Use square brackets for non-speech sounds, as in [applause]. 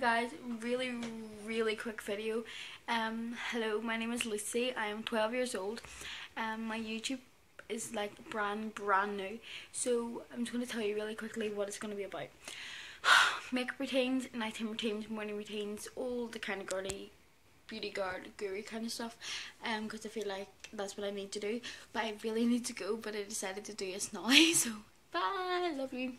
Guys, really really quick video. Um, hello, my name is Lucy. I am 12 years old. Um, my YouTube is like brand brand new. So I'm just going to tell you really quickly what it's going to be about. [sighs] Makeup routines, nighttime routines, morning routines, all the kind of girly beauty guard guru kind of stuff um because I feel like that's what I need to do but I really need to go but I decided to do it now [laughs] so bye love you